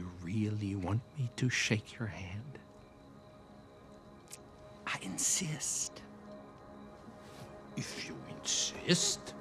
You really want me to shake your hand? I insist. If you insist.